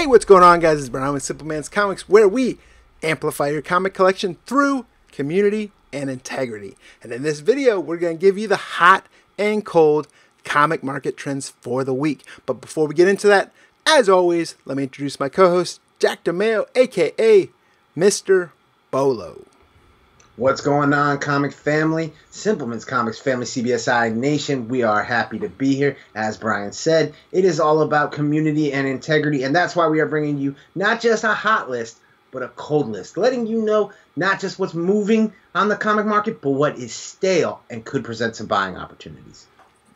Hey, what's going on, guys? It's Brian with Simpleman's Comics, where we amplify your comic collection through community and integrity. And in this video, we're going to give you the hot and cold comic market trends for the week. But before we get into that, as always, let me introduce my co host, Jack DeMeo, aka Mr. Bolo. What's going on, comic family? Simpleman's Comics family, CBSI Nation. We are happy to be here. As Brian said, it is all about community and integrity, and that's why we are bringing you not just a hot list, but a cold list, letting you know not just what's moving on the comic market, but what is stale and could present some buying opportunities.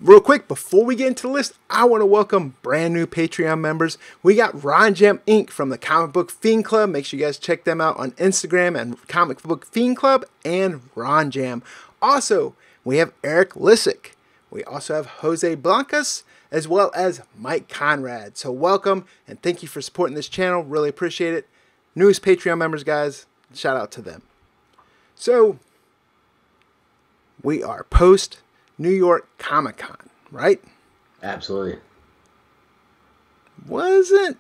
Real quick, before we get into the list, I want to welcome brand new Patreon members. We got Ron Jam Inc. from the Comic Book Fiend Club. Make sure you guys check them out on Instagram and Comic Book Fiend Club and Ron Jam. Also, we have Eric Lissick. We also have Jose Blancas as well as Mike Conrad. So welcome and thank you for supporting this channel. Really appreciate it. Newest Patreon members, guys, shout out to them. So we are post New York Comic Con, right? Absolutely. Wasn't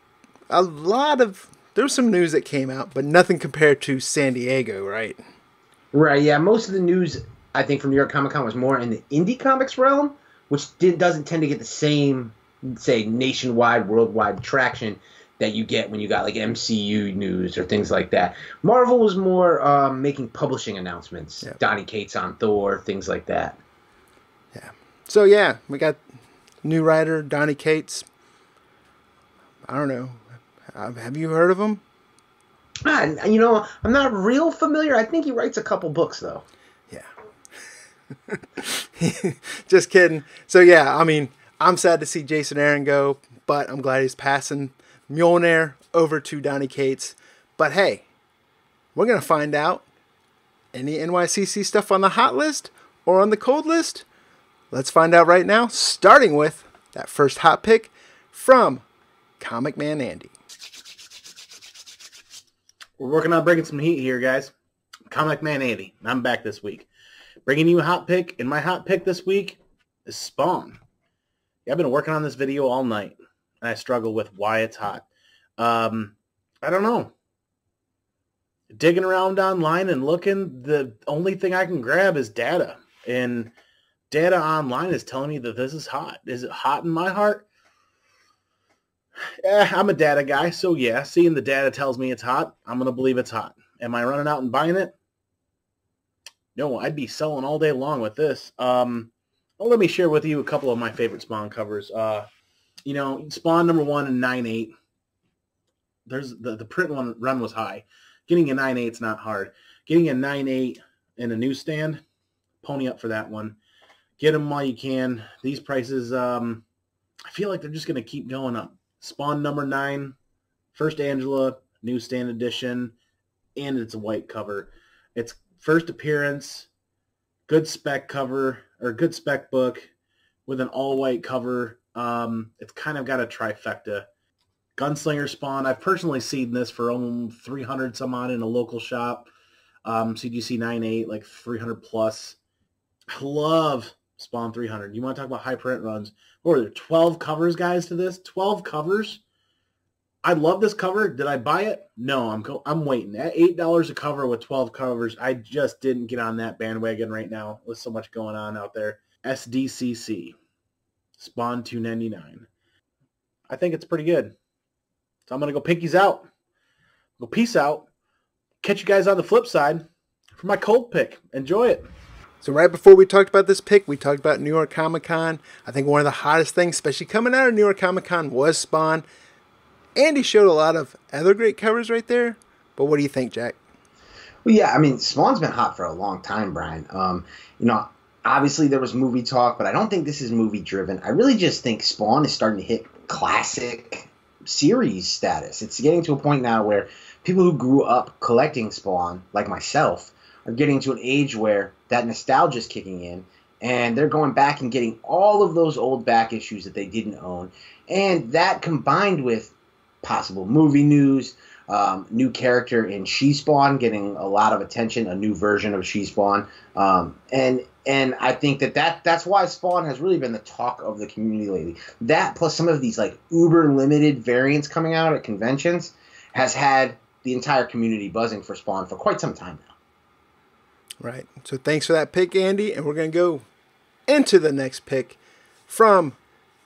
a lot of there was some news that came out, but nothing compared to San Diego, right? Right, yeah. Most of the news, I think, from New York Comic Con was more in the indie comics realm, which did, doesn't tend to get the same, say, nationwide, worldwide traction that you get when you got like MCU news or things like that. Marvel was more um, making publishing announcements. Yeah. Donny Cates on Thor, things like that. So yeah, we got new writer Donny Cates. I don't know. Have you heard of him? Ah, and, you know, I'm not real familiar. I think he writes a couple books though. Yeah. Just kidding. So yeah, I mean, I'm sad to see Jason Aaron go, but I'm glad he's passing Mjolnir over to Donny Cates. But hey, we're gonna find out any NYCC stuff on the hot list or on the cold list. Let's find out right now, starting with that first hot pick from Comic Man Andy. We're working on bringing some heat here, guys. Comic Man Andy, and I'm back this week. Bringing you a hot pick, and my hot pick this week is Spawn. Yeah, I've been working on this video all night, and I struggle with why it's hot. Um, I don't know. Digging around online and looking, the only thing I can grab is data. And data online is telling me that this is hot. Is it hot in my heart? Eh, I'm a data guy, so yeah, seeing the data tells me it's hot, I'm going to believe it's hot. Am I running out and buying it? No, I'd be selling all day long with this. Um, well, let me share with you a couple of my favorite Spawn covers. Uh, you know, Spawn number one and 9.8. There's the, the print one run was high. Getting a 9.8 is not hard. Getting a 9.8 in a newsstand, pony up for that one. Get them while you can. These prices, um, I feel like they're just going to keep going up. Spawn number nine, first Angela, newsstand edition, and it's a white cover. It's first appearance, good spec cover, or good spec book with an all-white cover. Um, it's kind of got a trifecta. Gunslinger Spawn, I've personally seen this for almost 300 some odd in a local shop. Um, CGC 98, like 300 plus. I love Spawn 300. You want to talk about high print runs? What are there, 12 covers, guys, to this? 12 covers? I love this cover. Did I buy it? No, I'm I'm waiting. At $8 a cover with 12 covers, I just didn't get on that bandwagon right now. With so much going on out there. SDCC. Spawn 299. I think it's pretty good. So I'm going to go pinkies out. Go peace out. Catch you guys on the flip side for my cold pick. Enjoy it. So right before we talked about this pick, we talked about New York Comic Con. I think one of the hottest things, especially coming out of New York Comic Con, was Spawn. Andy showed a lot of other great covers right there. But what do you think, Jack? Well, yeah, I mean, Spawn's been hot for a long time, Brian. Um, you know, obviously there was movie talk, but I don't think this is movie driven. I really just think Spawn is starting to hit classic series status. It's getting to a point now where people who grew up collecting Spawn, like myself, are getting to an age where that nostalgia is kicking in, and they're going back and getting all of those old back issues that they didn't own, and that combined with possible movie news, um, new character in She Spawn getting a lot of attention, a new version of She Spawn, um, and and I think that, that that's why Spawn has really been the talk of the community lately. That plus some of these like uber limited variants coming out at conventions has had the entire community buzzing for Spawn for quite some time now. Right. So thanks for that pick, Andy, and we're gonna go into the next pick from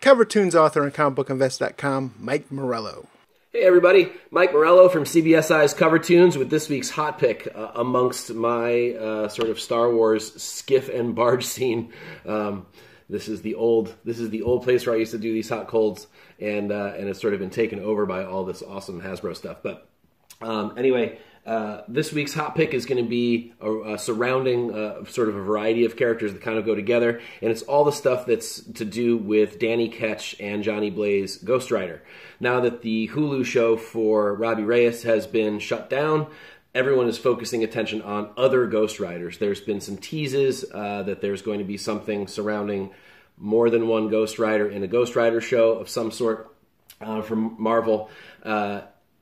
Cover Tunes author and comicbookinvest.com, Mike Morello. Hey everybody, Mike Morello from CBSI's Cover Tunes with this week's hot pick uh, amongst my uh, sort of Star Wars skiff and barge scene. Um, this is the old this is the old place where I used to do these hot colds, and uh, and it's sort of been taken over by all this awesome Hasbro stuff. But um, anyway, uh, this week's hot pick is going to be a, a surrounding uh, sort of a variety of characters that kind of go together, and it's all the stuff that's to do with Danny Ketch and Johnny Blaze Ghost Rider. Now that the Hulu show for Robbie Reyes has been shut down, everyone is focusing attention on other Ghost Riders. There's been some teases uh, that there's going to be something surrounding more than one Ghost Rider in a Ghost Rider show of some sort uh, from Marvel.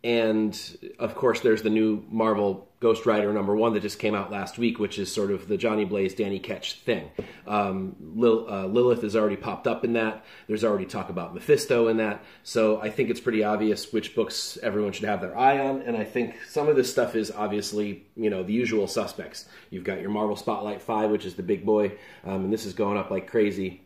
And of course, there's the new Marvel Ghost Rider number one that just came out last week, which is sort of the Johnny Blaze, Danny Ketch thing. Um, Lil, uh, Lilith has already popped up in that. There's already talk about Mephisto in that. So I think it's pretty obvious which books everyone should have their eye on. And I think some of this stuff is obviously, you know, the usual suspects. You've got your Marvel Spotlight 5, which is the big boy, um, and this is going up like crazy.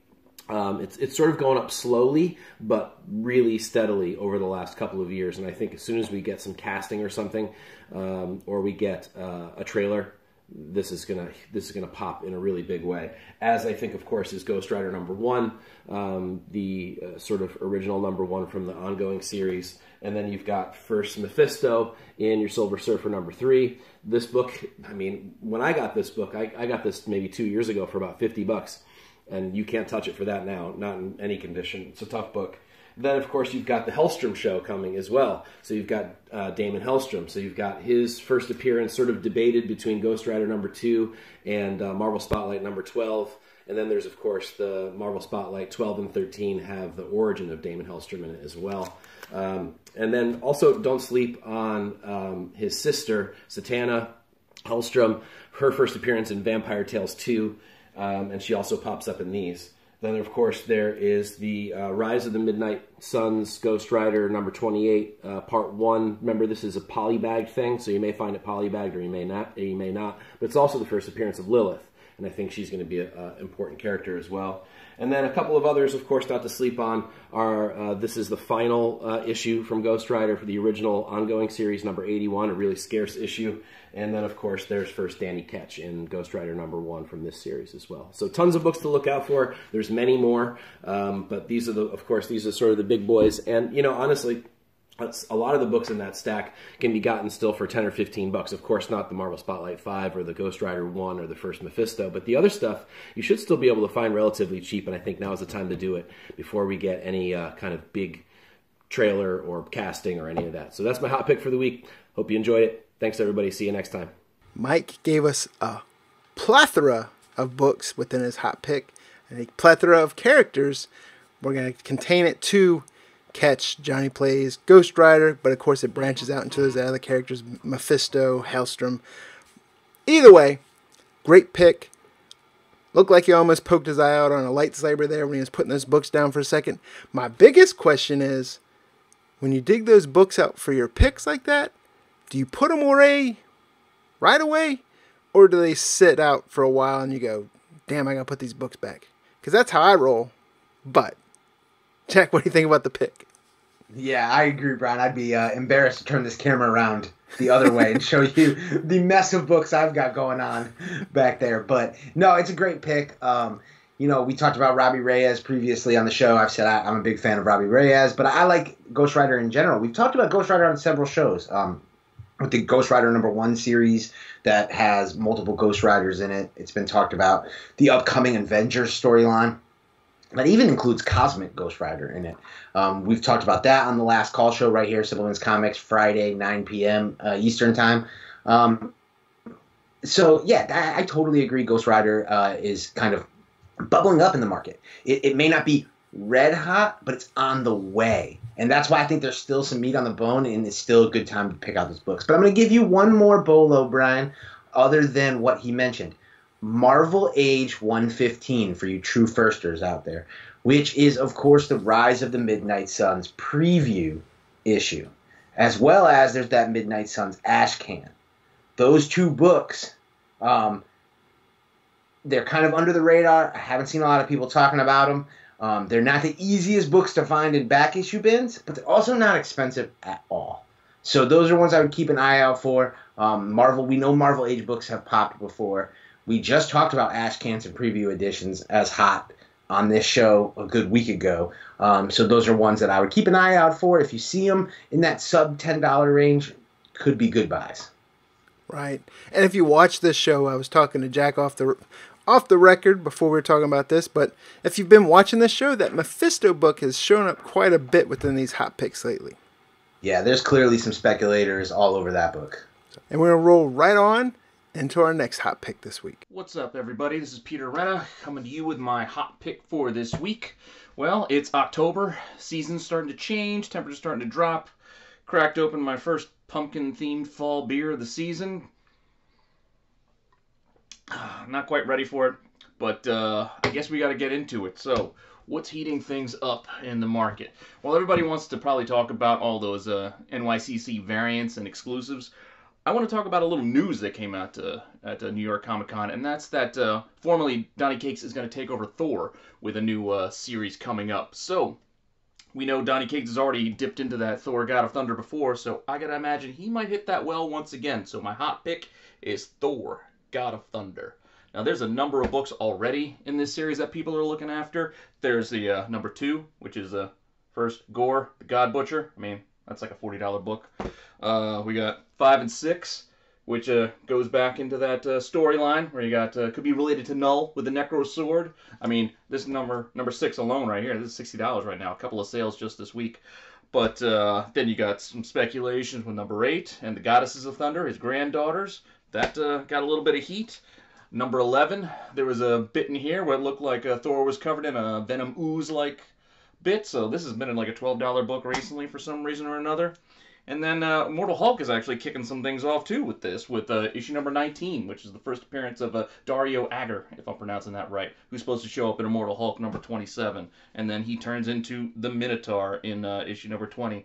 Um, it's it's sort of going up slowly, but really steadily over the last couple of years. And I think as soon as we get some casting or something, um, or we get uh, a trailer, this is gonna this is gonna pop in a really big way. As I think, of course, is Ghost Rider number one, um, the uh, sort of original number one from the ongoing series, and then you've got first Mephisto in your Silver Surfer number three. This book, I mean, when I got this book, I, I got this maybe two years ago for about fifty bucks and you can't touch it for that now, not in any condition. It's a tough book. Then, of course, you've got the Hellstrom show coming as well. So you've got uh, Daimon Helstrom. So you've got his first appearance sort of debated between Ghost Rider number two and uh, Marvel Spotlight number 12. And then there's, of course, the Marvel Spotlight 12 and 13 have the origin of Damon Hellstrom in it as well. Um, and then also, don't sleep on um, his sister, Satana Hellstrom, her first appearance in Vampire Tales 2 um, and she also pops up in these. Then, of course, there is the uh, Rise of the Midnight Suns Ghost Rider number 28, uh, part one. Remember, this is a polybag thing, so you may find it polybagged or you may not. You may not. But it's also the first appearance of Lilith, and I think she's going to be an important character as well. And then a couple of others, of course, not to sleep on, are uh, this is the final uh, issue from Ghost Rider for the original ongoing series, number 81, a really scarce issue. And then, of course, there's first Danny Ketch in Ghost Rider number one from this series as well. So tons of books to look out for. There's many more, um, but these are the, of course, these are sort of the big boys. And you know, honestly, a lot of the books in that stack can be gotten still for 10 or 15 bucks. Of course, not the Marvel Spotlight 5 or the Ghost Rider 1 or the first Mephisto, but the other stuff you should still be able to find relatively cheap, and I think now is the time to do it before we get any uh, kind of big trailer or casting or any of that. So that's my hot pick for the week. Hope you enjoyed it. Thanks, everybody. See you next time. Mike gave us a plethora of books within his hot pick and a plethora of characters. We're going to contain it to Ketch, Johnny Blaze Ghost Rider, but of course it branches out into those other characters Mephisto, Helstrom. Either way, great pick. Looked like he almost poked his eye out on a lightsaber there when he was putting those books down for a second. My biggest question is when you dig those books out for your picks like that, do you put them away right away? Or do they sit out for a while and you go, damn, I gotta put these books back? Because that's how I roll. But Jack, what do you think about the pick? Yeah, I agree, Brian. I'd be uh, embarrassed to turn this camera around the other way and show you the mess of books I've got going on back there. But no, it's a great pick. Um, you know, we talked about Robbie Reyes previously on the show. I've said I, am a big fan of Robbie Reyes, but I like Ghost Rider in general. We've talked about Ghost Rider on several shows. Um, with the Ghost Rider number one series that has multiple Ghost Riders in it. It's been talked about. The upcoming Avengers storyline that even includes Cosmic Ghost Rider in it. Um, we've talked about that on the last call show right here, Simpleman's Comics, Friday, 9 p.m. Uh, Eastern Time. Um, so, yeah, I, I, totally agree. Ghost Rider uh, is kind of bubbling up in the market. It, it, may not be red hot, but it's on the way. And that's why I think there's still some meat on the bone, and it's still a good time to pick out those books. But I'm going to give you one more bolo, Brian, other than what he mentioned. Marvel Age 115 for you true firsters out there, which is, of course, the Rise of the Midnight Suns preview issue, as well as there's that Midnight Suns Ash Can. Those two books, um, they're kind of under the radar. I haven't seen a lot of people talking about them. Um, they're not the easiest books to find in back issue bins, but they're also not expensive at all. So those are ones I would keep an eye out for. Um, Marvel, we know Marvel Age books have popped before. We just talked about Ash Cans and preview editions as hot on this show a good week ago. Um, so those are ones that I would keep an eye out for. If you see them in that sub ten dollar range, could be good buys. Right. And if you watch this show, I was talking to Jack off the off the record before we were talking about this, but if you've been watching this show, that Mephisto book has shown up quite a bit within these hot picks lately. Yeah, there's clearly some speculators all over that book. And we're gonna roll right on into our next hot pick this week. What's up, everybody? This is Peter Renna coming to you with my hot pick for this week. Well, it's October, season's starting to change, temperature's starting to drop. Cracked open my first pumpkin themed fall beer of the season. Not quite ready for it, but uh, I guess we got to get into it. So, what's heating things up in the market? Well, everybody wants to probably talk about all those uh, NYCC variants and exclusives. I want to talk about a little news that came out uh, at uh, New York Comic Con, and that's that uh, formerly Donny Cates is going to take over Thor with a new uh, series coming up. So, we know Donny Cates has already dipped into that Thor God of Thunder before, so I gotta imagine he might hit that well once again. So, my hot pick is Thor God of Thunder. Now, there's a number of books already in this series that people are looking after. There's the uh, number two, which is uh, first Gore, the God Butcher. I mean, that's like a $40 book. We got five and six, which uh, goes back into that uh, storyline where you got uh, could be related to Knull with the Necro Sword. I mean, this number number six alone right here, this is sixty dollars right now. A couple of sales just this week. But uh, then you got some speculations with number eight and the Goddesses of Thunder, his granddaughters. That uh, got a little bit of heat. Number 11, there was a bit in here where it looked like uh, Thor was covered in a venom ooze like bit. So this has been in like a $12 book recently for some reason or another. And then uh, Immortal Hulk is actually kicking some things off too with this, with uh, issue number 19, which is the first appearance of uh, Dario Agger, if I'm pronouncing that right, who's supposed to show up in Immortal Hulk number 27. And then he turns into the Minotaur in uh, issue number 20.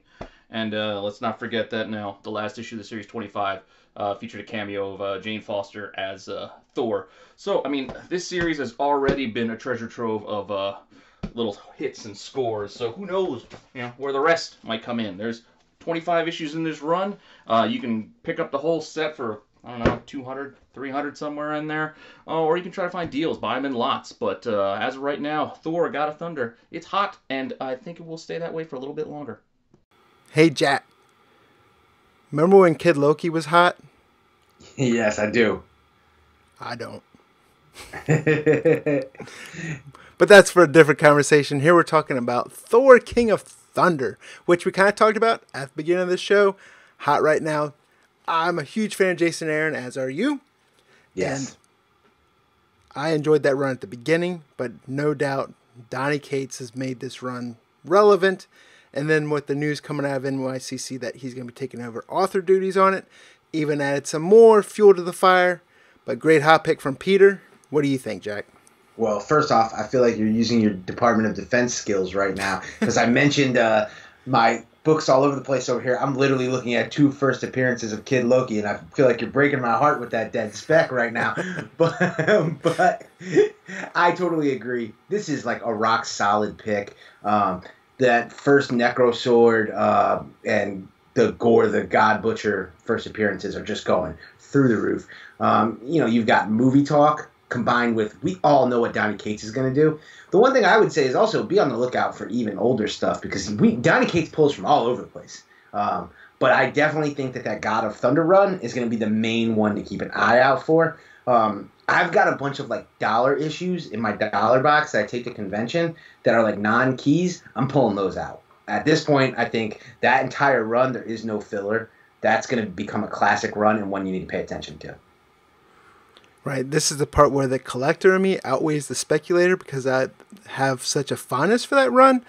And uh, let's not forget that now, the last issue of the series 25 uh, featured a cameo of Jane Foster as Thor. So, I mean, this series has already been a treasure trove of little hits and scores. So who knows, you know, where the rest might come in. There's 25 issues in this run. Uh, you can pick up the whole set for I don't know, 200, 300 somewhere in there. Oh, or you can try to find deals, buy them in lots. But uh, as of right now, Thor, God of Thunder, it's hot, and I think it will stay that way for a little bit longer. Hey Jack, remember when Kid Loki was hot? yes, I do. I don't. But that's for a different conversation. Here we're talking about Thor King of Thunder, which we kind of talked about at the beginning of the show. Hot right now. I'm a huge fan of Jason Aaron, as are you. yes. I enjoyed that run at the beginning, but no doubt Donny Cates has made this run relevant. And then with the news coming out of NYCC that he's going to be taking over Thor duties on it, even added some more fuel to the fire. But great hot pick from Peter. What do you think, Jack? Well, first off, I feel like you're using your Department of Defense skills right now because I mentioned uh, my books all over the place over here. I'm literally looking at two first appearances of Kid Loki, and I feel like you're breaking my heart with that dead spec right now. but but I totally agree. This is like a rock solid pick. Um, that first Necro Sword uh, and the Gore the God Butcher first appearances are just going through the roof. Um, you know, you've got movie talk combined with we all know what Donny Cates is going to do. The one thing I would say is also be on the lookout for even older stuff because we Donny Cates pulls from all over the place. Um, but I definitely think that that God of Thunder run is going to be the main one to keep an eye out for. Um, I've got a bunch of like dollar issues in my dollar box that I take to convention that are like non keys. I'm pulling those out. At this point, I think that entire run there is no filler. That's going to become a classic run and one you need to pay attention to. Right. This is the part where the collector in me outweighs the speculator because I have such a fondness for that run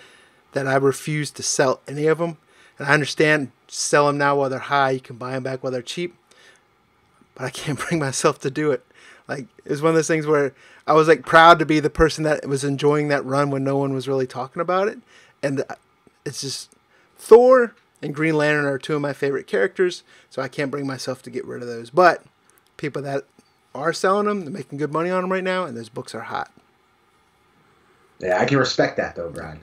that I refuse to sell any of them. And I understand sell them now while they're high. You can buy them back while they're cheap. But I can't bring myself to do it. Like it was one of those things where I was like proud to be the person that was enjoying that run when no one was really talking about it, and uh, it's just Thor and Green Lantern are two of my favorite characters, so I can't bring myself to get rid of those. But people that are selling them, they're making good money on them right now, and those books are hot. Yeah, I can respect that though, Brian.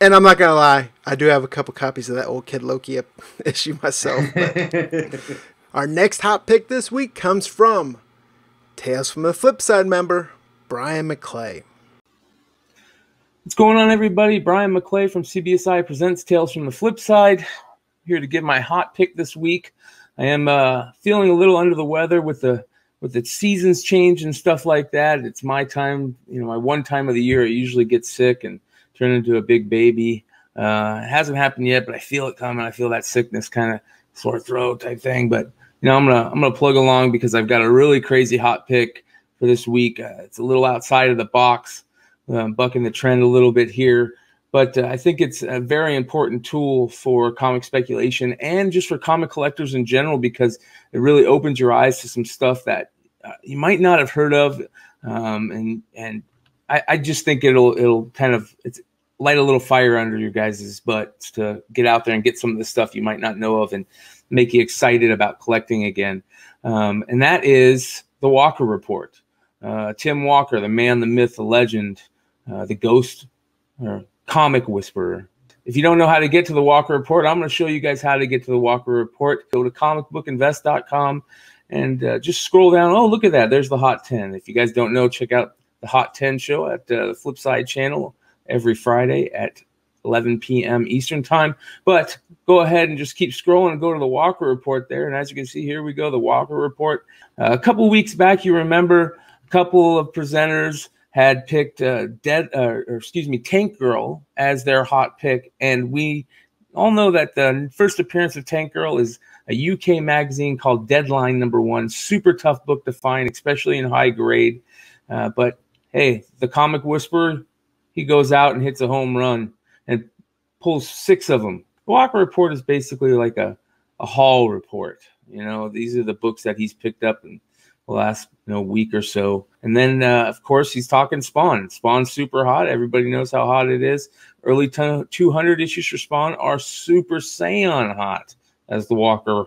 And I'm not gonna lie, I do have a couple copies of that old Kid Loki issue myself. Our next hot pick this week comes from Tales from the Flip Side member Brian McClay. What's going on, everybody? Brian McClay from CBSI presents Tales from the Flip Side. Here to give my hot pick this week. I am uh, feeling a little under the weather with the with the seasons change and stuff like that. It's my time, you know, my one time of the year. I usually get sick and turn into a big baby. Uh, it hasn't happened yet, but I feel it coming. I feel that sickness, kind of sore throat type thing. But you know, I'm gonna I'm gonna plug along because I've got a really crazy hot pick for this week. Uh, it's a little outside of the box, um, bucking the trend a little bit here, but uh, I think it's a very important tool for comic speculation and just for comic collectors in general because it really opens your eyes to some stuff that uh, you might not have heard of, um, and and I, I just think it'll it'll kind of it's light a little fire under your guys' butts to get out there and get some of the stuff you might not know of and make you excited about collecting again. Um, and that is the Walker Report. Uh, Tim Walker, the man, the myth, the legend, uh, the ghost or comic whisperer. If you don't know how to get to the Walker Report, I'm going to show you guys how to get to the Walker Report. Go to comicbookinvest.com and uh, just scroll down. Oh, look at that. There's the Hot 10. If you guys don't know, check out the Hot 10 show at uh, the Flipside channel every Friday at 11 p.m. Eastern time. But go ahead and just keep scrolling and go to the Walker Report there. And as you can see, here we go, the Walker Report. Uh, a couple weeks back, you remember a couple of presenters had picked uh, Dead, uh, or excuse me, Tank Girl as their hot pick, and we all know that the first appearance of Tank Girl is a UK magazine called Deadline Number One. Super tough book to find, especially in high grade. Uh, but hey, the comic whisperer, he goes out and hits a home run and pulls six of them. The Walker Report is basically like a, a haul report. You know, these are the books that he's picked up in the last you know week or so. And then uh, of course he's talking Spawn. Spawn's super hot. Everybody knows how hot it is. Early t- 200 issues for Spawn are super Saiyan hot, as the Walker,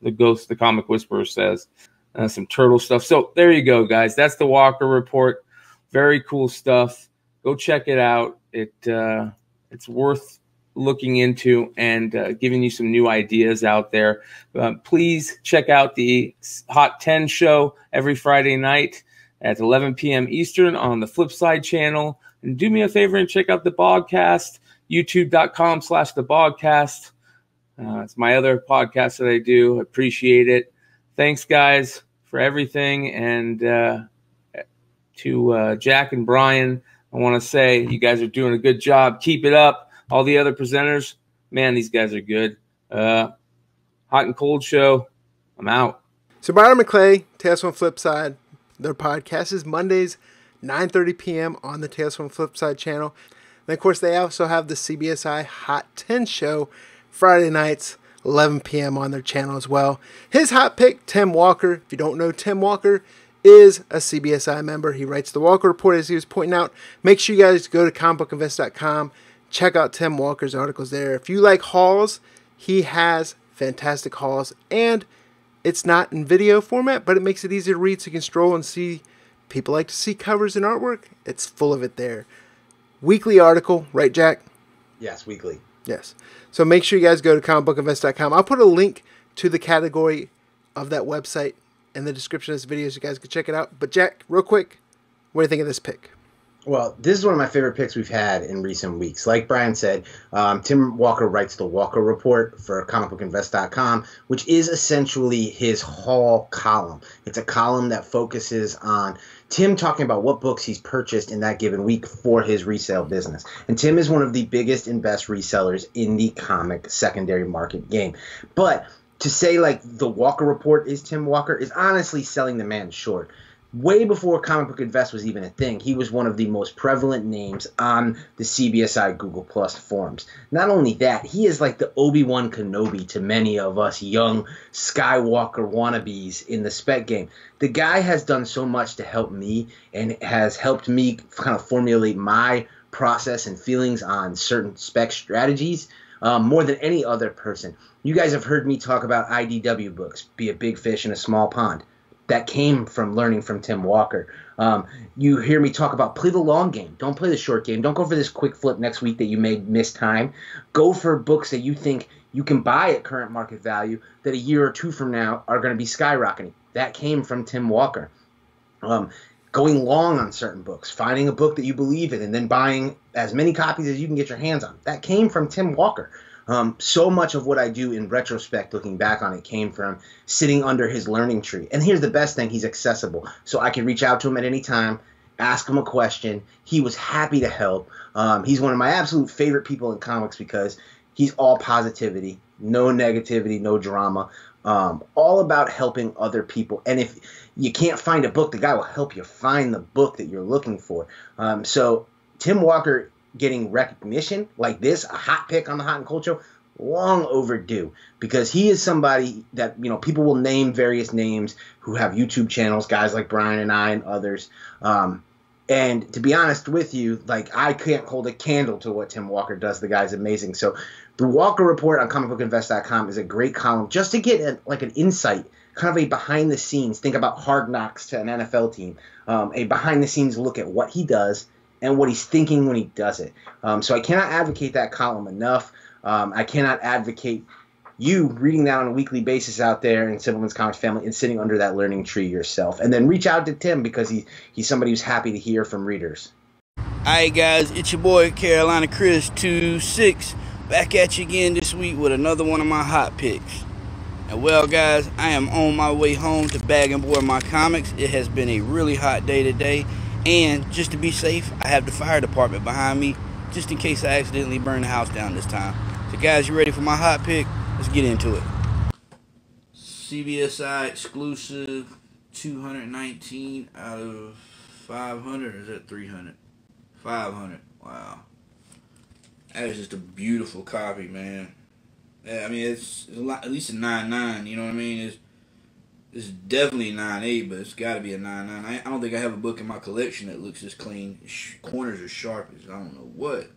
the Ghost, the Comic Whisperer says. Uh, some turtle stuff. So there you go, guys. That's the Walker report. Very cool stuff. Go check it out. It uh, it's worth looking into and uh, giving you some new ideas out there. Uh, please check out the Hot 10 show every Friday night at 11 p.m. Eastern on the Flipside channel. And do me a favor and check out the podcast, youtube.com slash the podcast. Uh, it's my other podcast that I do. Appreciate it. Thanks, guys, for everything. And uh, to uh, Jack and Brian, I want to say you guys are doing a good job. Keep it up. All the other presenters, man, these guys are good. Uh, hot and cold show. I'm out. So Brian McClay, Tales from Flipside, their podcast is Mondays, 9.30 p.m. on the Tales from Flipside channel. And of course, they also have the CBSI Hot 10 show Friday nights, 11 p.m. on their channel as well. His hot pick, Tim Walker. If you don't know Tim Walker, is a CBSI member. He writes the Walker Report, as he was pointing out. Make sure you guys go to comicbookinvest.com. Check out Tim Walker's articles there. If you like hauls, he has fantastic hauls. And it's not in video format, but it makes it easy to read so you can stroll and see. People like to see covers and artwork. It's full of it there. Weekly article, right, Jack? Yes, weekly. Yes. So make sure you guys go to comicbookinvest.com. I'll put a link to the category of that website in the description of this video so you guys can check it out. But Jack, real quick, what do you think of this pick? Well, this is one of my favorite picks we've had in recent weeks. Like Brian said, um, Tim Walker writes the Walker Report for comicbookinvest.com, which is essentially his haul column. It's a column that focuses on Tim talking about what books he's purchased in that given week for his resale business. And Tim is one of the biggest and best resellers in the comic secondary market game. But to say like the Walker Report is Tim Walker is honestly selling the man short way before Comic Book Invest was even a thing, he was one of the most prevalent names on the CBSI Google Plus forums. Not only that, he is like the Obi Wan Kenobi to many of us young Skywalker wannabes in the spec game. The guy has done so much to help me and has helped me kind of formulate my process and feelings on certain spec strategies um, more than any other person. You guys have heard me talk about IDW books, be a big fish in a small pond that came from learning from Tim Walker. Um, you hear me talk about play the long game. Don't play the short game. Don't go for this quick flip next week that you may miss time. Go for books that you think you can buy at current market value that a year or two from now are going to be skyrocketing. That came from Tim Walker. Um, going long on certain books, finding a book that you believe in, and then buying as many copies as you can get your hands on. That came from Tim Walker. Um, so much of what I do in retrospect, looking back on it, came from sitting under his learning tree. And here's the best thing he's accessible. So I can reach out to him at any time, ask him a question. He was happy to help. Um, he's one of my absolute favorite people in comics because he's all positivity, no negativity, no drama, um, all about helping other people. And if you can't find a book, the guy will help you find the book that you're looking for. Um, so Tim Walker getting recognition like this, a hot pick on the Hot and Cold Show, long overdue because he is somebody that you know people will name various names who have YouTube channels, guys like Brian and I and others. Um, and to be honest with you, like I can't hold a candle to what Tim Walker does. The guy's amazing. So the Walker Report on ComicBookInvest.com is a great column just to get a, like an insight, kind of a behind the scenes. Think about Hard Knocks to an NFL team, um, a behind the scenes look at what he does and what he's thinking when he does it. Um, so I cannot advocate that column enough. Um, I cannot advocate you reading that on a weekly basis out there in Simpleman's Comics family and sitting under that learning tree yourself. And then reach out to Tim because he, he's somebody who's happy to hear from readers. Alright guys, it's your boy Carolina Chris 26 back at you again this week with another one of my hot picks. And well guys, I am on my way home to bag and board my comics. It has been a really hot day today and just to be safe, I have the fire department behind me just in case I accidentally burn the house down this time. So, guys, you ready for my hot pick? Let's get into it. CBSI exclusive 219 out of 500. Is that 300? 500. Wow. That is just a beautiful copy, man. I mean, it's, at least a 9.9, you know what I mean? It's it's definitely nine eight, but it's got to be a nine nine. I, don't think I have a book in my collection that looks as clean. Sh- corners are sharp as I don't know what.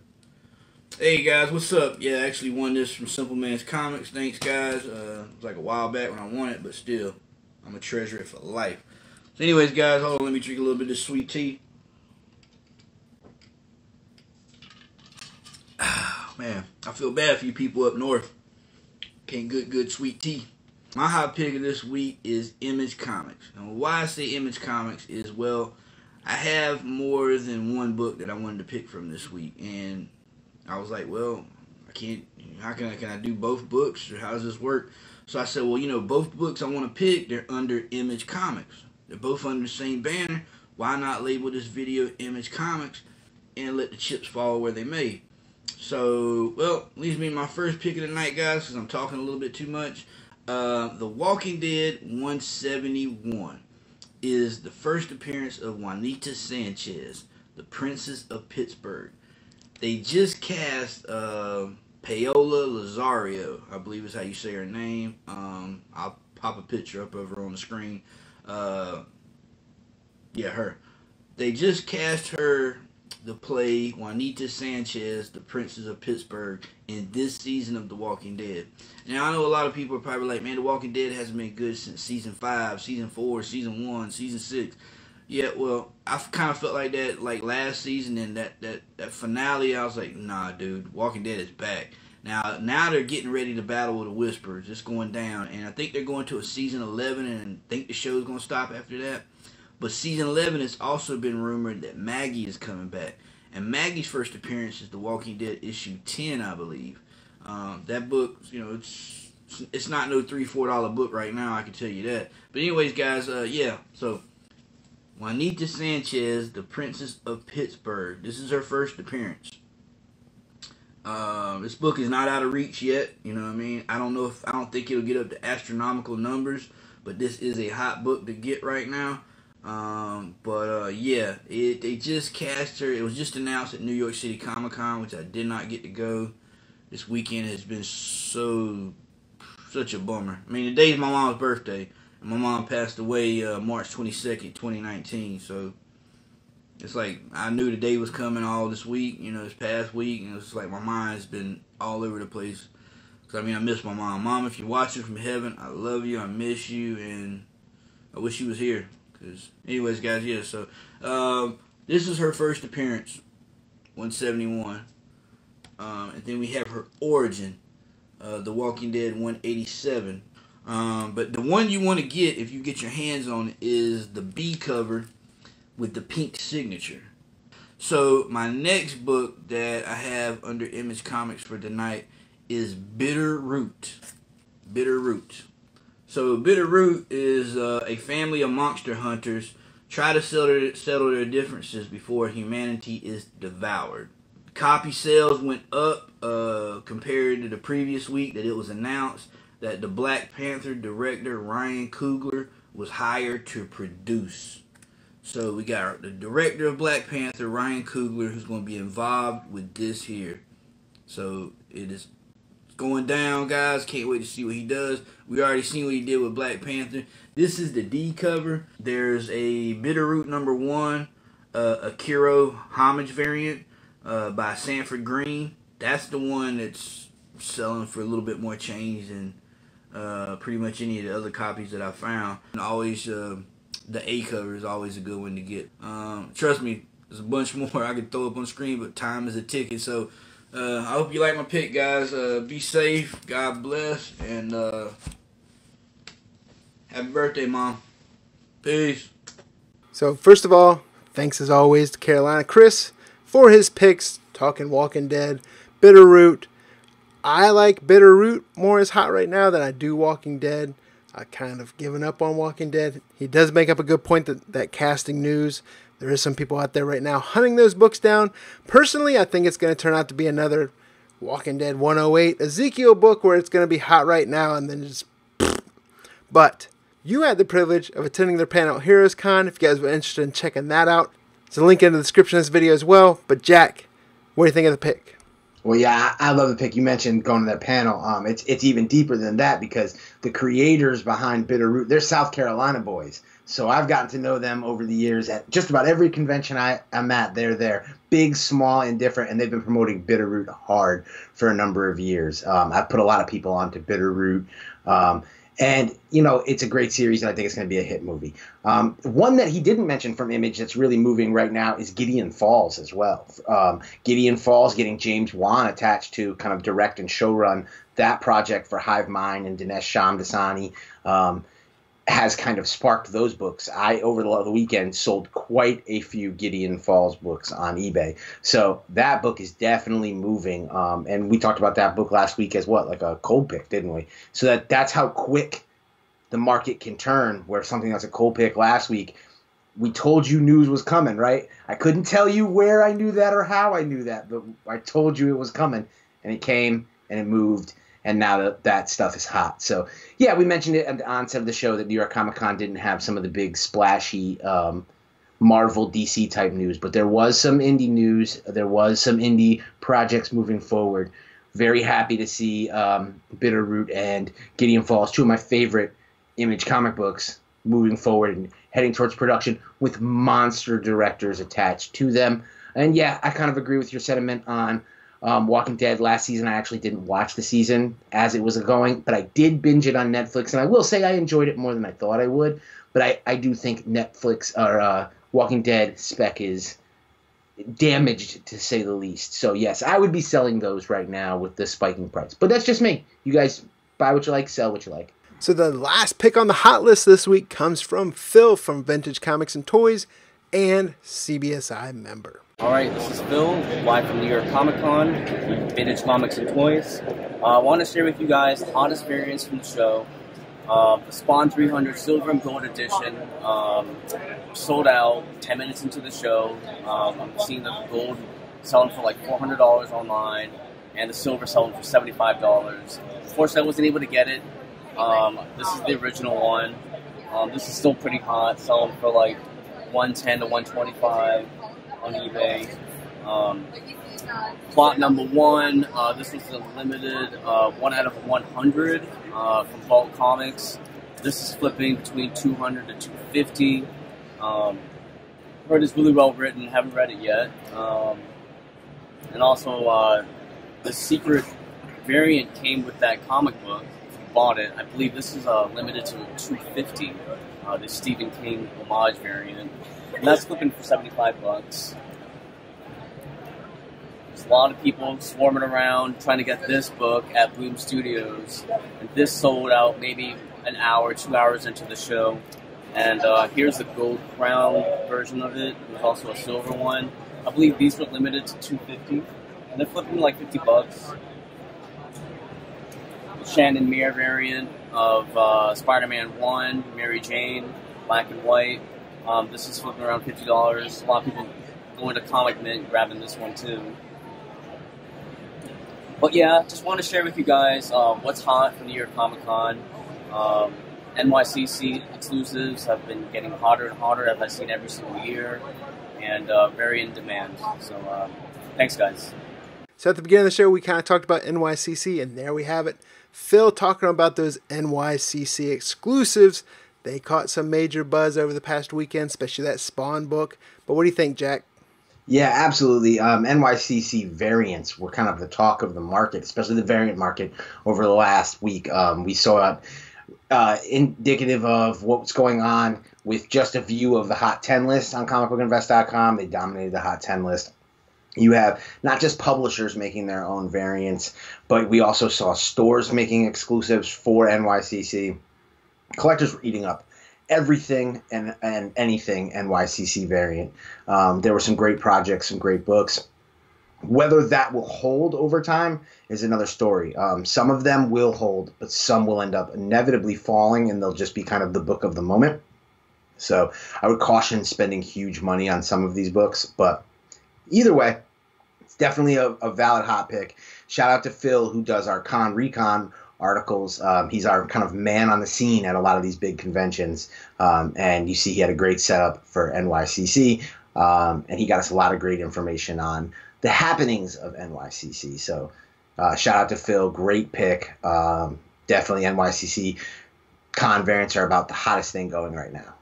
Hey guys, what's up? Yeah, I actually won this from Simpleman's Comics. Thanks guys. Uh, it was like a while back when I won it, but still, I'm a treasure for life. So, anyways, guys, hold on. Let me drink a little bit of this sweet tea. Oh, man, I feel bad for you people up north. Can't get good sweet tea. My hot pick of this week is Image Comics. And why I say Image Comics is, well, I have more than one book that I wanted to pick from this week. And I was like, well, I can't, how can I, can I do both books? Or how does this work? So I said, well, you know, both books I want to pick, they're under Image Comics. They're both under the same banner. Why not label this video Image Comics and let the chips fall where they may? So, well, leaves me my first pick of the night, guys, because I'm talking a little bit too much. Uh, the Walking Dead 171 is the first appearance of Juanita Sanchez, the Princess of Pittsburgh. They just cast uh, Paola Lazario, I believe is how you say her name. Um, I'll pop a picture up over on the screen. Uh, yeah, her. They just cast her to play Juanita Sanchez, the Princess of Pittsburgh, in this season of The Walking Dead. Now, I know a lot of people are probably like, man, The Walking Dead hasn't been good since season 5, season 4, season 1, season 6. Yeah, well, I kind of felt like that like last season and that, that, that finale, I was like, nah, dude, Walking Dead is back. Now, now they're getting ready to battle with the Whispers. It's going down, and I think they're going to a season 11, and think the show's going to stop after that. But season 11 has also been rumored that Maggie is coming back. And Maggie's first appearance is The Walking Dead issue 10, I believe. Um, that book, you know, it's it's not no three four dollar book right now. I can tell you that. But anyways, guys, uh, yeah. So Juanita Sanchez, the Princess of Pittsburgh. This is her first appearance. Um, this book is not out of reach yet. You know what I mean? I don't know if I don't think it'll get up to astronomical numbers, but this is a hot book to get right now. Um, but uh, yeah, it they just cast her. It was just announced at New York City Comic Con, which I did not get to go. This weekend has been so such a bummer. I mean, today's my mom's birthday, and my mom passed away uh, March twenty second, twenty nineteen. So it's like I knew the day was coming all this week, you know, this past week, and it's like my mind's been all over the place. Cause I mean, I miss my mom. Mom, if you're watching from heaven, I love you. I miss you, and I wish you was here. Cause, anyways, guys, yeah. So, um, this is her first appearance, 171, um, and then we have her origin, uh, The Walking Dead 187. Um, but the one you want to get if you get your hands on it is the B cover with the pink signature. So my next book that I have under Image Comics for tonight is Bitter Root. Bitter Root. So Bitterroot is uh, a family of monster hunters try to settle, settle their differences before humanity is devoured. Copy sales went up uh, compared to the previous week that it was announced that the Black Panther director Ryan Coogler was hired to produce. So we got the director of Black Panther, Ryan Coogler, who's going to be involved with this here. So it is going down, guys. Can't wait to see what he does. We already seen what he did with Black Panther. This is the D cover. There's a Bitterroot number one, uh, a Kiro homage variant uh, by Sanford Greene. That's the one that's selling for a little bit more change than uh, pretty much any of the other copies that I found. And always, uh, the A cover is always a good one to get. Um, trust me, there's a bunch more I could throw up on screen, but time is a ticket. So uh, I hope you like my pick, guys. Uh, be safe. God bless. And uh, happy birthday, Mom. Peace. So, first of all, thanks as always to Carolina Chris for his picks, talking Walking Dead, Bitterroot. I like Bitterroot more as hot right now than I do Walking Dead. I kind of given up on Walking Dead. He does make up a good point that, that casting news. There is some people out there right now hunting those books down. Personally, I think it's going to turn out to be another Walking Dead 108 Ezekiel book where it's going to be hot right now and then just. But you had the privilege of attending their panel Heroes Con. If you guys were interested in checking that out, It's a link in the description of this video as well. But Jack, what do you think of the pick? Well, yeah, I love the pick you mentioned going to that panel. Um, it's it's even deeper than that because the creators behind Bitterroot, they're South Carolina boys. So I've gotten to know them over the years at just about every convention I, am at. They're there, big, small, and different, and they've been promoting Bitterroot hard for a number of years. Um, I've put a lot of people onto Bitterroot. Um, and, you know, it's a great series, and I think it's going to be a hit movie. Um, one that he didn't mention from Image that's really moving right now is Gideon Falls as well. Um, Gideon Falls getting James Wan attached to kind of direct and showrun that project for Hive Mind and Dinesh Shamdasani. Um, has kind of sparked those books. I over the, weekend sold quite a few Gideon Falls books on eBay, so that book is definitely moving. Um, and we talked about that book last week as what like a cold pick, didn't we? So that that's how quick the market can turn. Where something that's a cold pick last week, we told you news was coming, right? I couldn't tell you where I knew that or how I knew that, but I told you it was coming, and it came and it moved and now that that stuff is hot. So yeah, we mentioned it at the onset of the show that New York Comic Con didn't have some of the big splashy um, Marvel DC type news, but there was some indie news. There was some indie projects moving forward. Very happy to see um, Bitterroot and Gideon Falls, two of my favorite Image comic books, moving forward and heading towards production with monster directors attached to them. And yeah, I kind of agree with your sentiment on um, Walking Dead last season, I actually didn't watch the season as it was going, but I did binge it on Netflix, and I will say I enjoyed it more than I thought I would. But I, I do think Netflix or uh, Walking Dead spec is damaged to say the least. So yes, I would be selling those right now with the spiking price. But that's just me. You guys buy what you like, sell what you like. So the last pick on the hot list this week comes from Phil from Vintage Comics and Toys and CBSI member. All right, this is Phil, live from New York Comic Con, Vintage Comics and Toys. Uh, I want to share with you guys the hottest variants from the show. Uh, the Spawn 300 Silver and Gold Edition um, sold out 10 minutes into the show. Um, I'm seeing the gold selling for like $400 online and the silver selling for $75. Unfortunately, I wasn't able to get it. Um, this is the original one. Um, this is still pretty hot, selling for like 110 to 125 on eBay. Um, plot number one. Uh, this was a limited uh, one out of 100 uh, from Vault Comics. This is flipping between 200 to 250. Um, heard it's really well written. Haven't read it yet. Um, and also, uh, the secret variant came with that comic book. If you bought it, I believe this is uh, limited to 250. Uh, the Stephen King homage variant, and that's flipping for 75 bucks. There's a lot of people swarming around trying to get this book at Bloom Studios, and this sold out maybe an hour, two hours into the show. And uh, here's the gold crown version of it. There's also a silver one. I believe these were limited to 250 and they're flipping like 50 bucks. Shannon Maer variant of uh, Spider-Man 1, Mary Jane, black and white. Um, this is flipping around $50. A lot of people going to Comic Mint grabbing this one too. But yeah, just want to share with you guys uh, what's hot for New York Comic Con. Um, NYCC exclusives have been getting hotter and hotter as I've seen every single year, and uh, very in demand. So, uh, thanks, guys. So at the beginning of the show, we kind of talked about NYCC, and there we have it. Phil talking about those NYCC exclusives. They caught some major buzz over the past weekend, especially that Spawn book. But what do you think, Jack? Yeah, absolutely. Um, NYCC variants were kind of the talk of the market, especially the variant market over the last week. Um, we saw it uh, indicative of what's going on with just a view of the hot 10 list on comicbookinvest.com. They dominated the hot 10 list. You have not just publishers making their own variants, but we also saw stores making exclusives for NYCC. Collectors were eating up everything and, and anything NYCC variant. Um, there were some great projects, some great books. Whether that will hold over time is another story. Um, some of them will hold, but some will end up inevitably falling, and they'll just be kind of the book of the moment. So I would caution spending huge money on some of these books, but either way, it's definitely a, a valid hot pick. Shout out to Phil who does our con recon articles. Um, he's our kind of man on the scene at a lot of these big conventions, um, and you see he had a great setup for NYCC, um, and he got us a lot of great information on the happenings of NYCC. So uh, shout out to Phil, great pick. Um, definitely NYCC con variants are about the hottest thing going right now.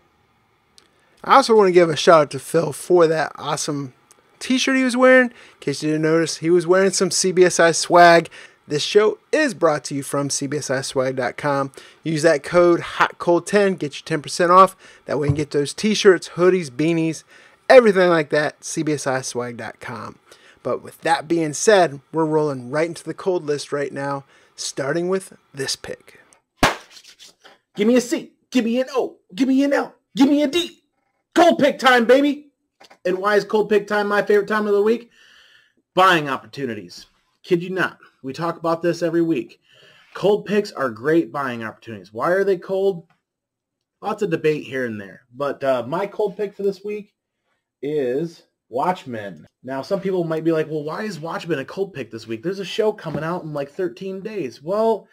I also want to give a shout out to Phil for that awesome t-shirt he was wearing. In case you didn't notice, he was wearing some CBSI swag. This show is brought to you from CBSISwag.com. Use that code HOTCOLD10, get you 10% off. That way you can get those t-shirts, hoodies, beanies, everything like that, CBSISwag.com. But with that being said, we're rolling right into the cold list right now, starting with this pick. Give me a C. Give me an O. Give me an L. Give me a D. Cold pick time, baby. And why is cold pick time my favorite time of the week? Buying opportunities. Kid you not. We talk about this every week. Cold picks are great buying opportunities. Why are they cold? Lots of debate here and there. But uh, my cold pick for this week is Watchmen. Now, some people might be like, well, why is Watchmen a cold pick this week? There's a show coming out in like 13 days. Well,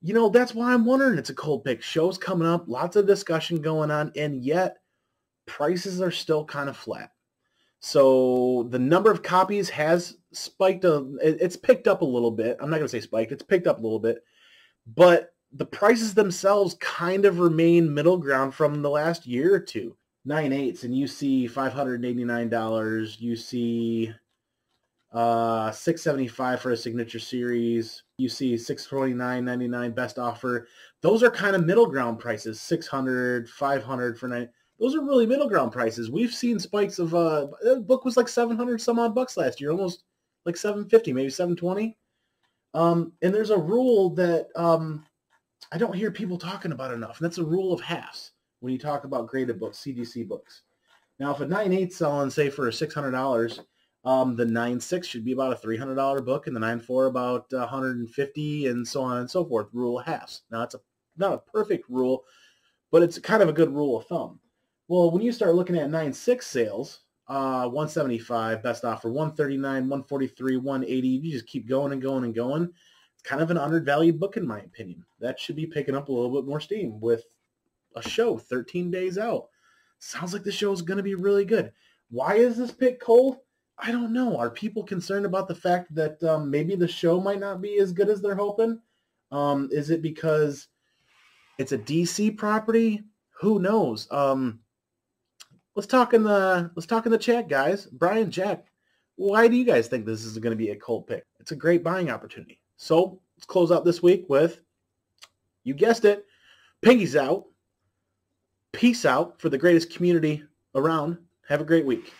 you know, that's why I'm wondering it's a cold pick. Show's coming up, lots of discussion going on, and yet prices are still kind of flat. So the number of copies has spiked. A, it's picked up a little bit. I'm not going to say spiked. It's picked up a little bit. But the prices themselves kind of remain middle ground from the last year or two nine eights and you see five hundred and eighty nine dollars. You see uh six seventy five for a signature series. You see six twenty nine ninety nine best offer. Those are kind of middle ground prices. 600 500 for nine. Those are really middle ground prices. We've seen spikes of uh the book was like 700 some odd bucks last year, almost like 750, maybe 720. Um and there's a rule that um I don't hear people talking about enough, and that's a rule of halves when you talk about graded books, CGC books. Now, if a 9.8 selling, say, for $600, um, the 9.6 should be about a $300 book, and the 9.4 about 150 and so on and so forth, rule of halves. Now, it's a, not a perfect rule, but it's kind of a good rule of thumb. Well, when you start looking at 9.6 sales, uh, 175 best offer, 139, 143, 180, you just keep going and going and going. It's kind of an undervalued book, in my opinion. That should be picking up a little bit more steam with a show 13 days out. sounds like the show is going to be really good. Why is this pick cold? I don't know. Are people concerned about the fact that um, maybe the show might not be as good as they're hoping? Um, is it because it's a DC property? Who knows? Um, let's talk in the let's talk in the chat, guys. Brian, Jack, why do you guys think this is going to be a cold pick? It's a great buying opportunity. So let's close out this week with, you guessed it, Pinky's out. Peace out for the greatest community around. Have a great week.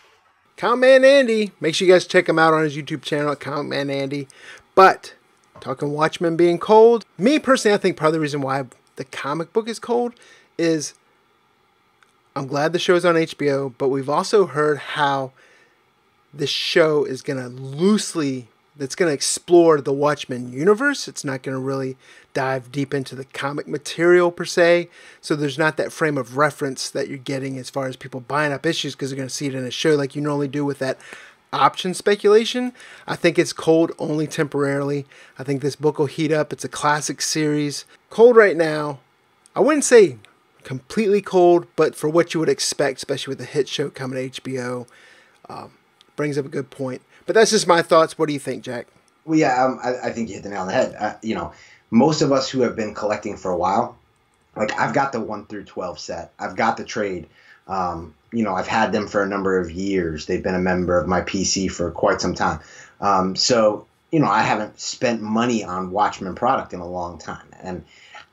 Count Man Andy. Make sure you guys check him out on his YouTube channel, Count Man Andy. But talking Watchmen being cold, me personally, I think part of the reason why the comic book is cold is I'm glad the show's on HBO, but we've also heard how the show is going to loosely that's going to explore the Watchmen universe. It's not going to really dive deep into the comic material per se. So there's not that frame of reference that you're getting as far as people buying up issues because they're going to see it in a show like you normally do with that option speculation. I think it's cold only temporarily. I think this book will heat up. It's a classic series. Cold right now. I wouldn't say completely cold, but for what you would expect, especially with the hit show coming to HBO, um, brings up a good point. But that's just my thoughts. What do you think, Jack? Well, yeah, um, I, I, think you hit the nail on the head. Uh, you know, most of us who have been collecting for a while, like I've got the one through twelve set. I've got the trade. Um, you know, I've had them for a number of years. They've been a member of my PC for quite some time. Um, so, you know, I haven't spent money on Watchmen product in a long time, and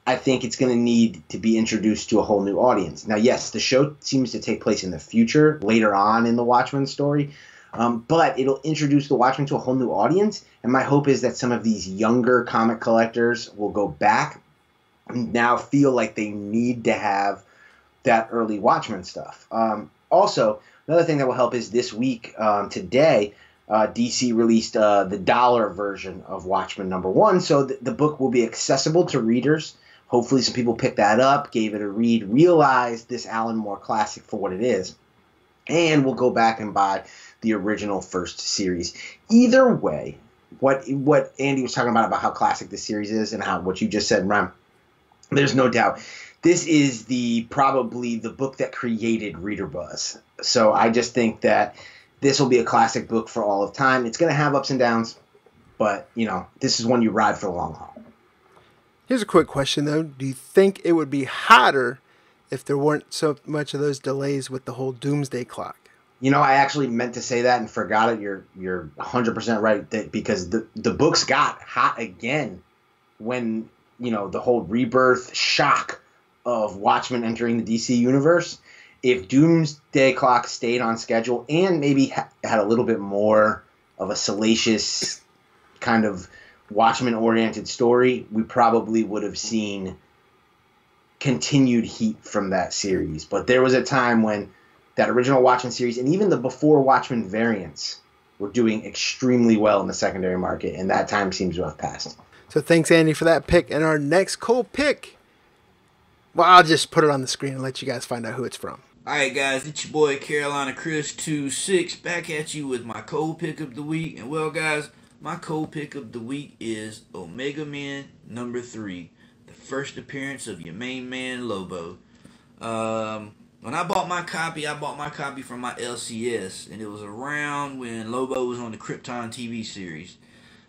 I think it's going to need to be introduced to a whole new audience. Now, yes, the show seems to take place in the future, later on in the Watchmen story, um, but it'll introduce the Watchmen to a whole new audience. And my hope is that some of these younger comic collectors will go back and now feel like they need to have that early Watchmen stuff. Um, also, another thing that will help is this week, um, today, uh, DC released uh, the dollar version of Watchmen number one. So th- the book will be accessible to readers. Hopefully, some people picked that up, gave it a read, realized this Alan Moore classic for what it is, and will go back and buy the original first series. Either way, what what Andy was talking about about how classic this series is and how what you just said, Ram, there's no doubt. This is the probably the book that created reader buzz. So I just think that this will be a classic book for all of time. It's going to have ups and downs, but you know, this is one you ride for the long haul. Here's a quick question though. Do you think it would be hotter if there weren't so much of those delays with the whole doomsday clock? You know, I actually meant to say that and forgot it. You're you're 100% right that because the the books got hot again when, you know, the whole rebirth shock of Watchmen entering the DC universe. If Doomsday Clock stayed on schedule and maybe ha- had a little bit more of a salacious kind of Watchmen oriented story, we probably would have seen continued heat from that series. But there was a time when that original Watchmen series and even the before Watchmen variants were doing extremely well in the secondary market, and that time seems to have passed. So thanks, Andy, for that pick. And our next cold pick, well, I'll just put it on the screen and let you guys find out who it's from. All right, guys, it's your boy Carolina Chris two six back at you with my cold pick of the week. And well, guys, my cold pick of the week is Omega Man number three, the first appearance of your main man Lobo. Um, when I bought my copy, I bought my copy from my LCS, and it was around when Lobo was on the Krypton TV series.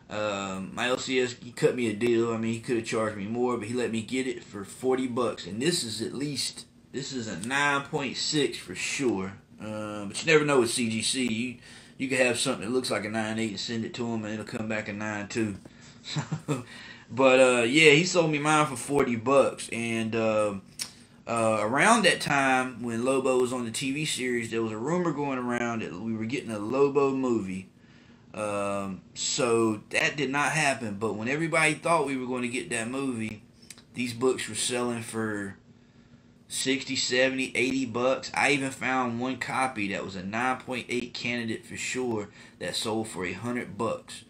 Um, my LCS, he cut me a deal. I mean, he could have charged me more, but he let me get it for 40 bucks. And this is at least, this is a 9.6 for sure. Uh, but you never know with CGC. You you could have something that looks like a 9.8 and send it to him, and it'll come back a nine two. but uh, yeah, he sold me mine for 40 bucks. And uh, uh, around that time when Lobo was on the TV series, there was a rumor going around that we were getting a Lobo movie. Um, so that did not happen. But when everybody thought we were going to get that movie, these books were selling for 60, 70, 80 bucks. I even found one copy that was a 9.8 candidate for sure that sold for a hundred bucks.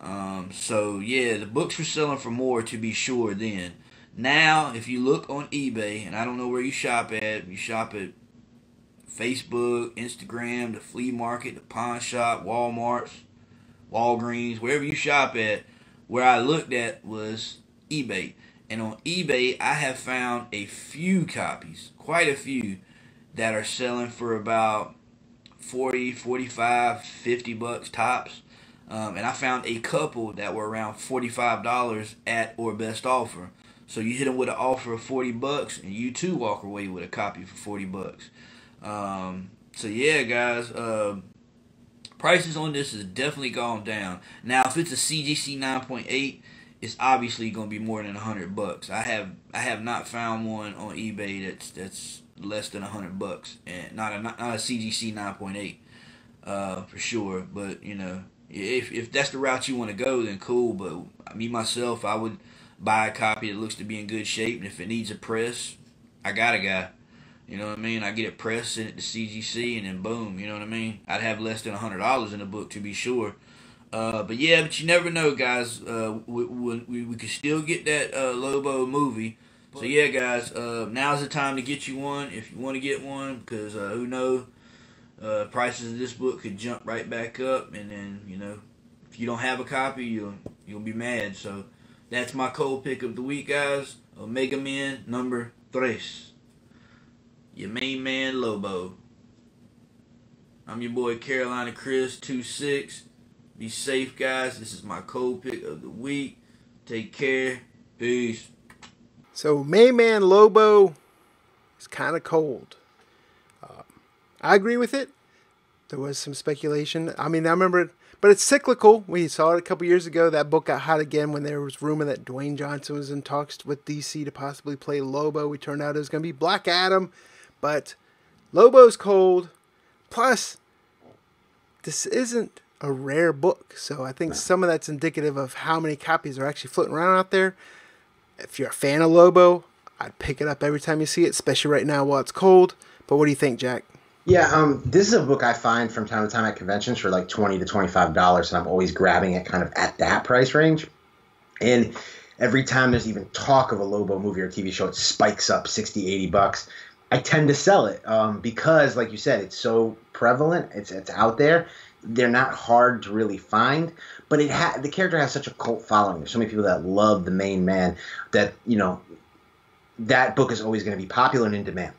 Um, so yeah, the books were selling for more to be sure then. Now, if you look on eBay, and I don't know where you shop at, you shop at Facebook, Instagram, the flea market, the pawn shop, Walmart's, Walgreens, wherever you shop at, where I looked at was eBay. And on eBay, I have found a few copies, quite a few, that are selling for about 40, 45, 50 bucks tops. Um, and I found a couple that were around $45 at or best offer. So you hit them with an offer of 40 bucks and you too walk away with a copy for 40 bucks. Um, so yeah, guys, uh, prices on this has definitely gone down. Now, if it's a CGC 9.8, it's obviously going to be more than 100 bucks. I have I have not found one on eBay that's that's less than 100 bucks and not a not a CGC 9.8 uh, for sure, but you know, if if that's the route you want to go, then cool. But me myself, I would buy a copy that looks to be in good shape, and if it needs a press, I got a guy. You know what I mean? I get it pressed, send it to CGC, and then boom. You know what I mean? I'd have less than a hundred dollars in the book to be sure. Uh, but yeah, but you never know, guys. Uh, we, we, we could still get that uh, Lobo movie. So yeah, guys, uh, now's the time to get you one if you want to get one, because uh, who knows, uh, prices of this book could jump right back up, and then you know, if you don't have a copy, you'll you'll be mad. So that's my cold pick of the week, guys. Omega Man number tres. Your main man Lobo. I'm your boy Carolina Chris two six. Be safe, guys. This is my cold pick of the week. Take care. Peace. So Mayman Lobo is kind of cold. Uh, I agree with it. There was some speculation. I mean, I remember it, but it's cyclical. We saw it a couple years ago. That book got hot again when there was rumor that Dwayne Johnson was in talks with DC to possibly play Lobo. We turned out it was going to be Black Adam, but Lobo's cold. Plus, this isn't a rare book, so I think some of that's indicative of how many copies are actually floating around out there. If you're a fan of Lobo, I'd pick it up every time you see it, especially right now while it's cold. But what do you think, Jack? Yeah, um, this is a book I find from time to time at conventions for like twenty to twenty five dollars, and I'm always grabbing it kind of at that price range. And every time there's even talk of a Lobo movie or TV show, it spikes up 60, 80 bucks. I tend to sell it um, because, like you said, it's so prevalent. It's it's out there. They're not hard to really find, but it ha- the character has such a cult following. There's so many people that love the main man that you know that book is always going to be popular and in demand.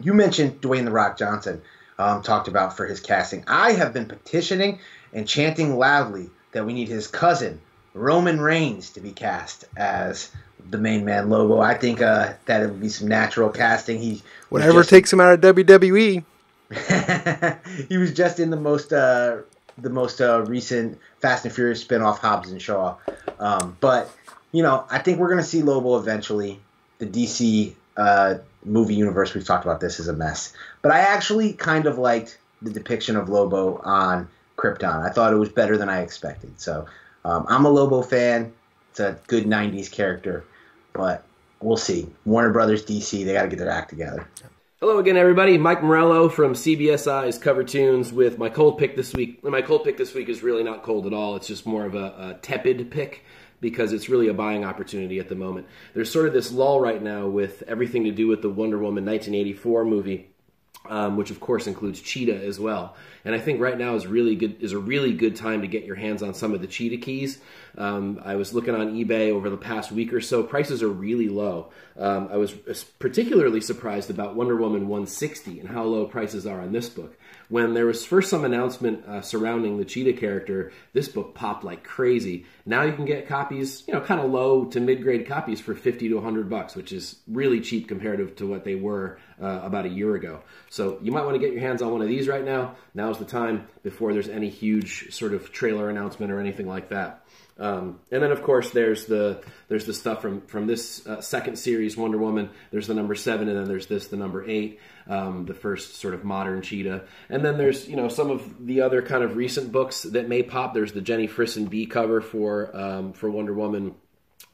You mentioned Dwayne the Rock Johnson um, talked about for his casting. I have been petitioning and chanting loudly that we need his cousin Roman Reigns to be cast as the main man Lobo. I think uh, that it would be some natural casting. He whatever takes him out of WWE. he was just in the most uh, the most uh, recent Fast and Furious spinoff, Hobbs and Shaw. Um, but you know, I think we're going to see Lobo eventually. The DC uh, movie universe we've talked about this is a mess. But I actually kind of liked the depiction of Lobo on Krypton. I thought it was better than I expected. So um, I'm a Lobo fan. It's a good '90s character, but we'll see. Warner Brothers, DC, they got to get their act together. Hello again, everybody. Mike Morello from CBSI's Cover Tunes with my cold pick this week. My cold pick this week is really not cold at all. It's just more of a, a tepid pick because it's really a buying opportunity at the moment. There's sort of this lull right now with everything to do with the Wonder Woman 1984 movie. Um, which of course includes Cheetah as well. And I think right now is really good is a really good time to get your hands on some of the Cheetah keys. Um, I was looking on eBay over the past week or so. Prices are really low. Um, I was particularly surprised about Wonder Woman 160 and how low prices are on this book when there was first some announcement uh, surrounding the Cheetah character, this book popped like crazy. Now you can get copies, you know, kind of low to mid-grade copies for 50 to 100 bucks, which is really cheap comparative to what they were uh, about a year ago. So you might want to get your hands on one of these right now. Now's the time before there's any huge sort of trailer announcement or anything like that. Um, and then of course there's the there's the stuff from from this uh, second series Wonder Woman. There's the number seven, and then there's this the number eight, um, the first sort of modern Cheetah. And then there's you know some of the other kind of recent books that may pop. There's the Jenny Frison B cover for um, for Wonder Woman.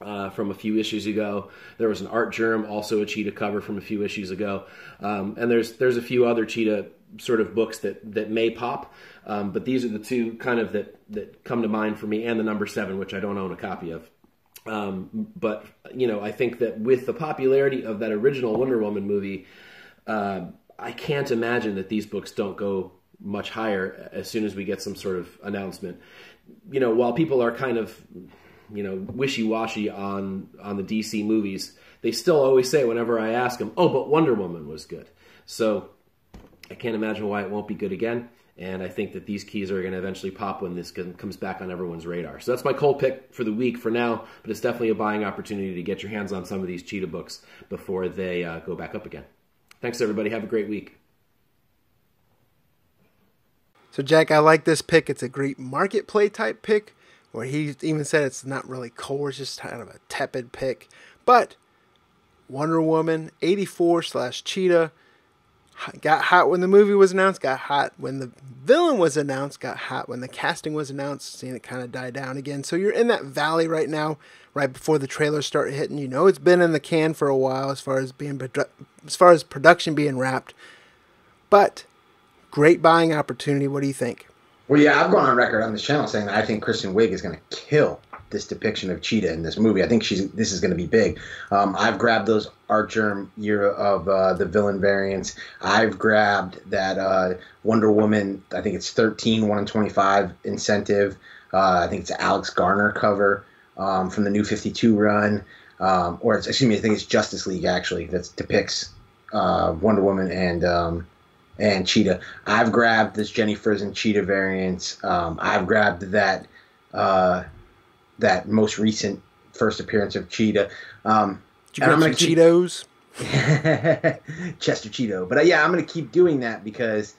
Uh, from a few issues ago, there was an Artgerm, also a cheetah cover from a few issues ago, um, and there's there's a few other cheetah sort of books that that may pop. Um, but these are the two kind of that that come to mind for me, and the number seven, which I don't own a copy of. Um, but you know, I think that with the popularity of that original Wonder Woman movie, uh, I can't imagine that these books don't go much higher as soon as we get some sort of announcement. You know, while people are kind of you know wishy-washy on on the DC movies, they still always say whenever I ask them, "Oh, but Wonder Woman was good." So I can't imagine why it won't be good again. And I think that these keys are going to eventually pop when this comes back on everyone's radar. So that's my cold pick for the week for now, but it's definitely a buying opportunity to get your hands on some of these cheetah books before they uh, go back up again. Thanks, everybody. Have a great week. So, Jack, I like this pick. It's a great market play type pick where he even said it's not really core, it's just kind of a tepid pick. But Wonder Woman 84 slash Cheetah got hot when the movie was announced, got hot when the villain was announced, got hot when the casting was announced, seeing it kind of die down again. So you're in that valley right now, right before the trailers start hitting. You know it's been in the can for a while as far as being as far as production being wrapped. But great buying opportunity. What do you think? Well, yeah, I've gone on record on this channel saying that I think Kristen Wiig is going to kill this depiction of Cheetah in this movie. I think she's this is going to be big. Um, I've grabbed those Artgerm year of uh, the villain variants. I've grabbed that uh, Wonder Woman. I think it's 13 one in 25 incentive. Uh, I think it's Alex Garner cover um, from the New 52 run, um, or it's, excuse me, I think it's Justice League actually that depicts uh, Wonder Woman and um, and Cheetah. I've grabbed this Jenny Frison Cheetah variants. Um, I've grabbed that uh, that most recent first appearance of Cheetah. Um, Did you grab some keep... Cheetos? Chester Cheeto. But uh, yeah, I'm going to keep doing that because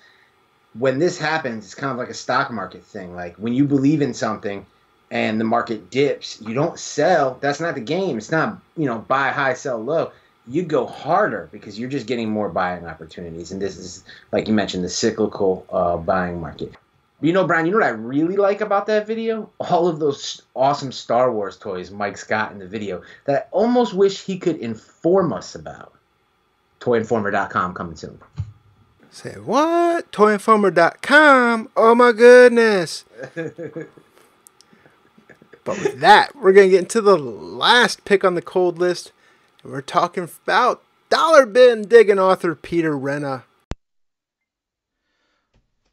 when this happens, it's kind of like a stock market thing. Like when you believe in something and the market dips, you don't sell. That's not the game. It's not, you know, buy high, sell low. You go harder because you're just getting more buying opportunities. And this is, like you mentioned, the cyclical uh, buying market. You know, Brian, you know what I really like about that video? All of those awesome Star Wars toys Mike's got in the video that I almost wish he could inform us about. ToyInformer.com coming soon. Say what? ToyInformer.com? Oh my goodness. but with that, we're going to get into the last pick on the cold list. We're talking about dollar bin digging author Peter Renna.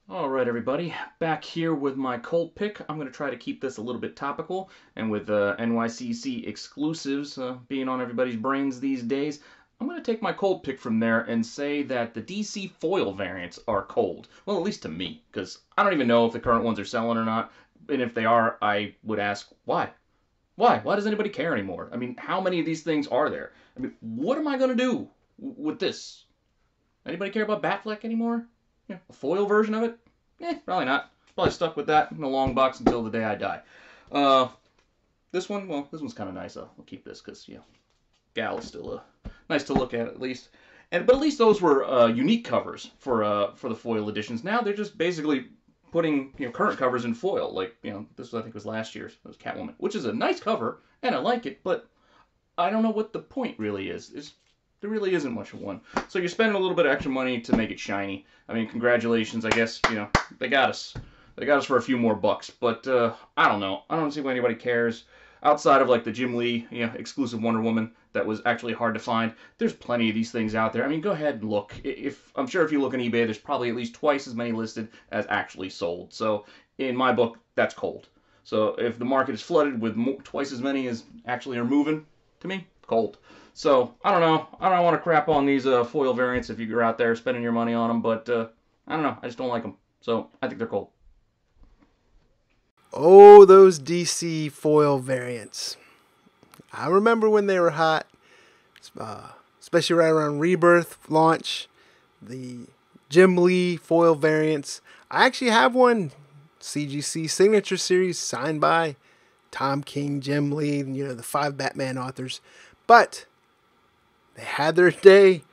Alright everybody, back here with my cold pick. I'm going to try to keep this a little bit topical, and with uh, NYCC exclusives uh, being on everybody's brains these days, I'm going to take my cold pick from there and say that the DC foil variants are cold. Well, at least to me, because I don't even know if the current ones are selling or not, and if they are, I would ask, why? Why? Why does anybody care anymore? I mean, how many of these things are there? I mean, what am I going to do with this? Anybody care about Batfleck anymore? Yeah, a foil version of it? Eh, probably not. Probably stuck with that in a long box until the day I die. Uh, this one, well, this one's kind of nice. I'll, keep this because, you know, Gal is still uh, nice to look at at least. And but at least those were uh, unique covers for uh, for the foil editions. Now they're just basically putting you know current covers in foil. Like you know this I think was last year's. It was Catwoman, which is a nice cover and I like it, but I don't know what the point really is. It's there really isn't much of one. So you're spending a little bit of extra money to make it shiny. I mean, congratulations. I guess, you know, they got us. They got us for a few more bucks. But uh, I don't know. I don't see why anybody cares. Outside of like the Jim Lee, you know, exclusive Wonder Woman that was actually hard to find, there's plenty of these things out there. I mean, go ahead and look. If I'm sure if you look on eBay, there's probably at least twice as many listed as actually sold. So in my book, that's cold. So if the market is flooded with more, twice as many as actually are moving, to me, cold. So I don't know. I don't want to crap on these uh, foil variants if you're out there spending your money on them, but uh, I don't know. I just don't like them. So I think they're cool. Oh, those DC foil variants. I remember when they were hot, uh, especially right around Rebirth launch. The Jim Lee foil variants. I actually have one CGC signature series signed by Tom King, Jim Lee, and, you know, the five Batman authors. But they had their day,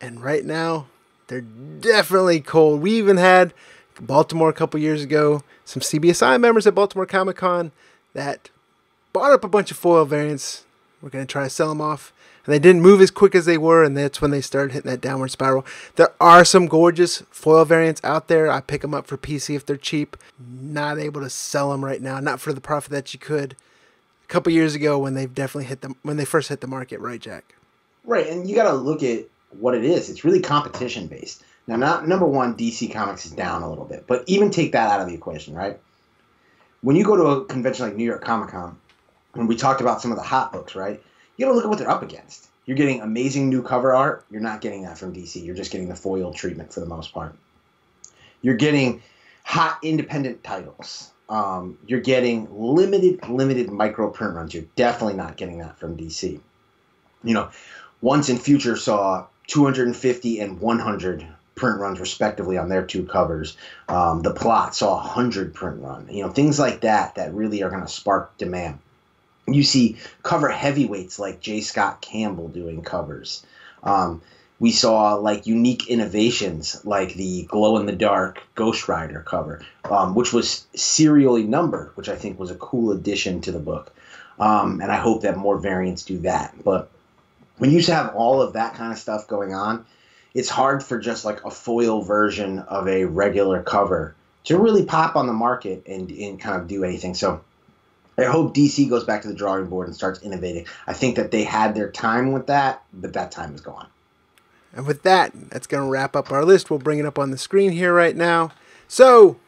and right now they're definitely cold. We even had Baltimore a couple years ago, some CBSI members at Baltimore Comic Con that bought up a bunch of foil variants. We're going to try to sell them off. And they didn't move as quick as they were, and that's when they started hitting that downward spiral. There are some gorgeous foil variants out there. I pick them up for PC if they're cheap. Not able to sell them right now, not for the profit that you could a couple years ago when they've definitely hit them when they first hit the market, right, Jack? Right, and you got to look at what it is. It's really competition based. Now, not number one, DC Comics is down a little bit, but even take that out of the equation, right? When you go to a convention like New York Comic Con, when we talked about some of the hot books, right? You got to look at what they're up against. You're getting amazing new cover art. You're not getting that from DC. You're just getting the foil treatment for the most part. You're getting hot independent titles. Um, you're getting limited, limited micro print runs. You're definitely not getting that from DC. You know, once and Future saw 250 and 100 print runs respectively on their two covers. Um, the plot saw a 100 print run. You know, things like that that really are going to spark demand. You see cover heavyweights like J. Scott Campbell doing covers. Um, we saw like unique innovations like the glow in the dark Ghost Rider cover, um, which was serially numbered, which I think was a cool addition to the book. Um, and I hope that more variants do that. But when you have all of that kind of stuff going on, it's hard for just like a foil version of a regular cover to really pop on the market and, and kind of do anything. So I hope DC goes back to the drawing board and starts innovating. I think that they had their time with that, but that time is gone. And with that, that's going to wrap up our list. We'll bring it up on the screen here right now. So,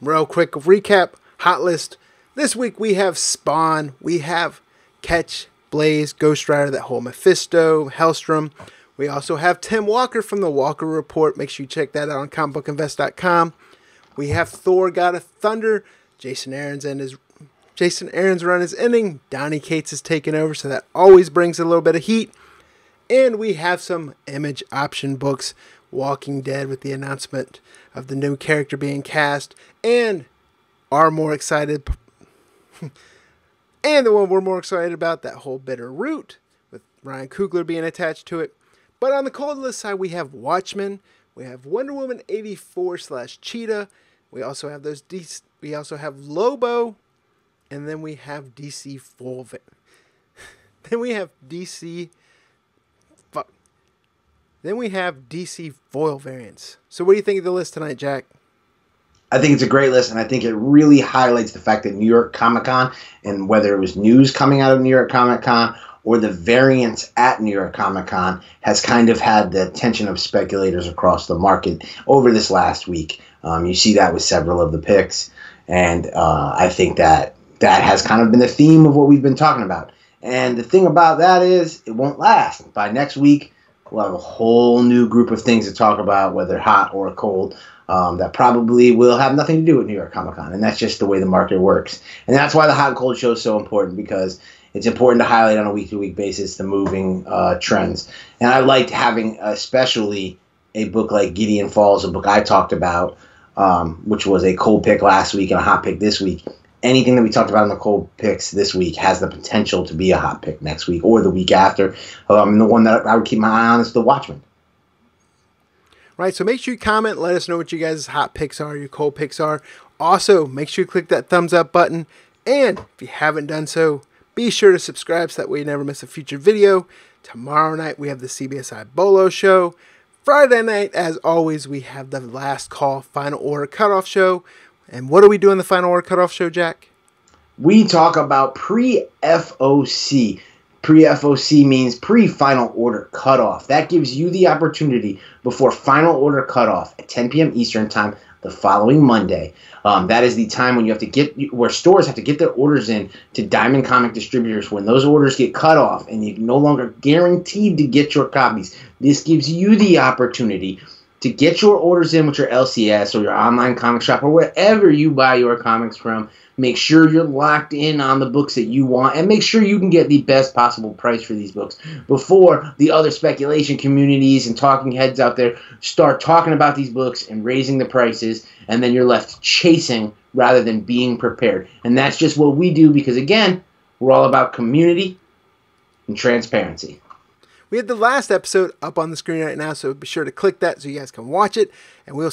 real quick recap hot list. This week we have Spawn, we have Catch, Blaze, Ghost Rider, that whole Mephisto, Helstrom. We also have Tim Walker from the Walker Report. Make sure you check that out on comicbookinvest.com. We have Thor, God of Thunder. Jason Aaron's and his Jason Aaron's run is ending. Donny Cates is taking over, so that always brings a little bit of heat. And we have some image option books. Walking Dead with the announcement of the new character being cast, and are more excited. and the one we're more excited about, that whole bitter root with Ryan Coogler being attached to it. But on the cold list side, we have Watchmen, we have Wonder Woman 84 slash Cheetah, we also have those we also have Lobo, and then we have DC full. then we have DC. Fuck. Then we have DC foil variants. So what do you think of the list tonight, Jack? I think it's a great list, and I think it really highlights the fact that New York Comic Con, and whether it was news coming out of New York Comic Con or the variants at New York Comic Con has kind of had the attention of speculators across the market over this last week. Um, you see that with several of the picks, and uh, I think that that has kind of been the theme of what we've been talking about. And the thing about that is, it won't last. By next week, we'll have a whole new group of things to talk about, whether hot or cold. Um, that probably will have nothing to do with New York Comic Con, and that's just the way the market works. And that's why the hot and cold show is so important because it's important to highlight on a week to week basis the moving uh, trends. And I liked having, especially a book like Gideon Falls, a book I talked about, um, which was a cold pick last week and a hot pick this week. Anything that we talked about in the cold picks this week has the potential to be a hot pick next week or the week after. Um, the one that I would keep my eye on is The Watchmen. Right, so make sure you comment. Let us know what you guys' hot picks are, your cold picks are. Also, make sure you click that thumbs up button. And if you haven't done so, be sure to subscribe so that way you never miss a future video. Tomorrow night, we have the CBSI Bolo show. Friday night, as always, we have the last call final order cutoff show. And what do we do in the final order cutoff show, Jack? We talk about pre FOC. Pre FOC means pre final order cutoff. That gives you the opportunity before final order cutoff at 10 p.m. Eastern Time the following Monday. Um, that is the time when you have to get where stores have to get their orders in to Diamond Comic distributors. When those orders get cut off and you're no longer guaranteed to get your copies, this gives you the opportunity to get your orders in with your LCS or your online comic shop or wherever you buy your comics from. Make sure you're locked in on the books that you want and make sure you can get the best possible price for these books before the other speculation communities and talking heads out there start talking about these books and raising the prices and then you're left chasing rather than being prepared. And that's just what we do because again, we're all about community and transparency. We have the last episode up on the screen right now, so be sure to click that so you guys can watch it, and we'll